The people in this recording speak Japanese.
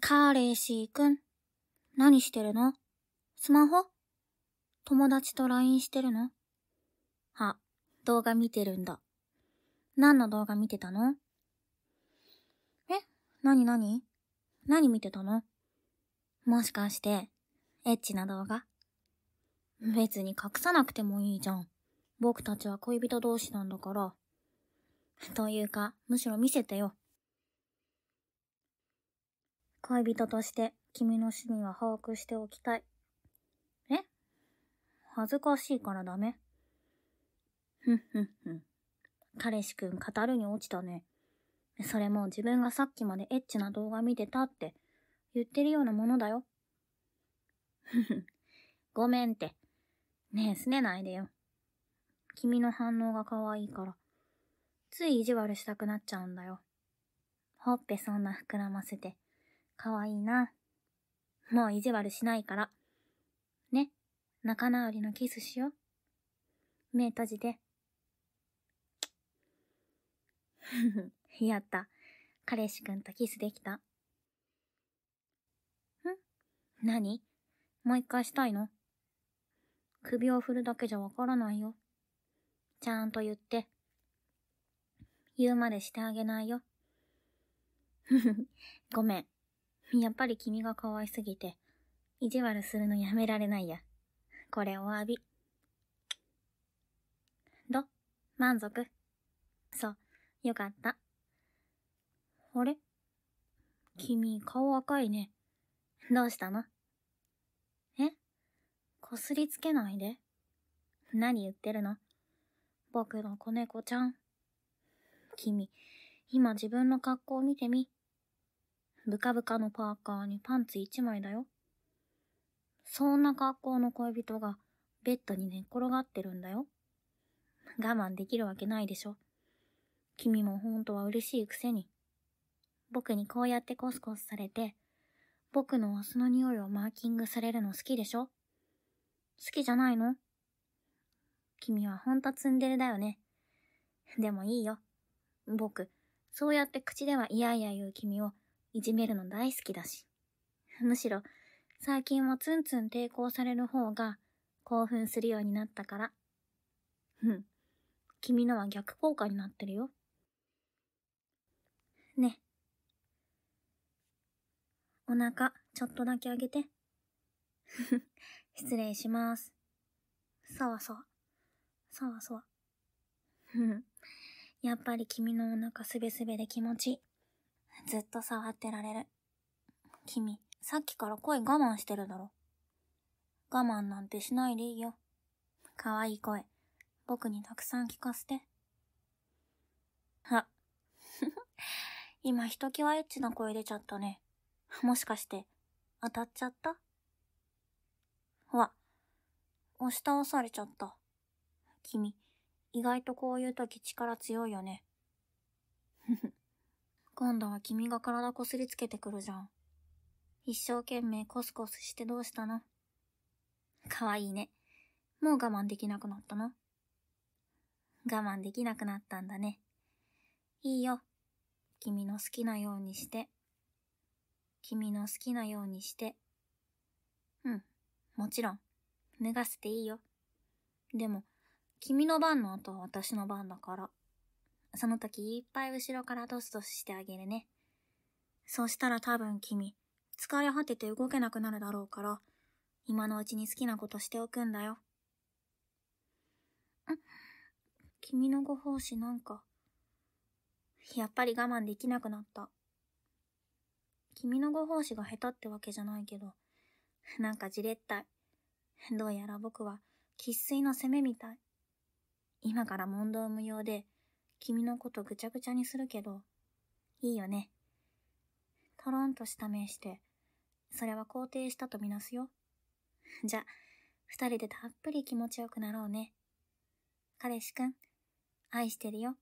彼氏くん。何してるの？スマホ？友達と LINE してるの？あ、動画見てるんだ。何の動画見てたの？え何何？何見てたの？もしかして、エッチな動画？別に隠さなくてもいいじゃん。僕たちは恋人同士なんだから。というか、むしろ見せてよ。恋人として君の趣味は把握しておきたい。え？恥ずかしいからダメ？ふんふんふん。彼氏くん語るに落ちたね。それも自分がさっきまでエッチな動画見てたって言ってるようなものだよ。ふふ、ごめんって。ねえ、すねないでよ。君の反応が可愛いから。つい意地悪したくなっちゃうんだよ。ほっぺそんな膨らませて。可愛いいな。もう意地悪しないから。ね。仲直りのキスしよう。目閉じて。やった。彼氏くんとキスできた。ん？何？もう一回したいの？首を振るだけじゃわからないよ。ちゃんと言って。言うまでしてあげないよ。ごめん。やっぱり君が可愛すぎて、意地悪するのやめられないや。これお詫び。ど？満足？そう、よかった。あれ？君、顔赤いね。どうしたの？え？こすりつけないで。何言ってるの？僕の子猫ちゃん。君、今自分の格好を見てみ。ブカブカのパーカーにパンツ一枚だよ。そんな格好の恋人がベッドに寝っ転がってるんだよ。我慢できるわけないでしょ。君も本当は嬉しいくせに。僕にこうやってコスコスされて、僕の明日の匂いをマーキングされるの好きでしょ好きじゃないの？君はほんとツンデレだよね。でもいいよ。僕、そうやって口では嫌々言う君をいじめるの大好きだし。むしろ、最近はツンツン抵抗される方が興奮するようになったから。うん。君のは逆効果になってるよ。ね。お腹、ちょっとだけあげて。失礼します。さわさわ。さわさわ。ふん。やっぱり君のお腹すべすべで気持ちいい。ずっと触ってられる。君、さっきから声我慢してるだろ。我慢なんてしないでいいよ。かわいい声、僕にたくさん聞かせて。あ、今ひときわエッチな声出ちゃったね。もしかして、当たっちゃった？わ、押し倒されちゃった。君、意外とこういう時力強いよね。ふふ。今度は君が体こすりつけてくるじゃん。一生懸命コスコスしてどうしたの？かわいいね。もう我慢できなくなったの？我慢できなくなったんだね。いいよ。君の好きなようにして。君の好きなようにして。うん、もちろん。脱がせていいよ。でも、君の番の後は私の番だから。その時いっぱい後ろからドスドスしてあげるね。そしたら多分君、疲れ果てて動けなくなるだろうから、今のうちに好きなことしておくんだよ。ん君のご奉仕なんか、やっぱり我慢できなくなった。君のご奉仕が下手ってわけじゃないけど、なんかじれったい。どうやら僕は、喫水の攻めみたい。今から問答無用で、君のことぐちゃぐちゃにするけど、いいよね。とろんとした目して、それは肯定したとみなすよ。じゃ、二人でたっぷり気持ちよくなろうね。彼氏くん、愛してるよ。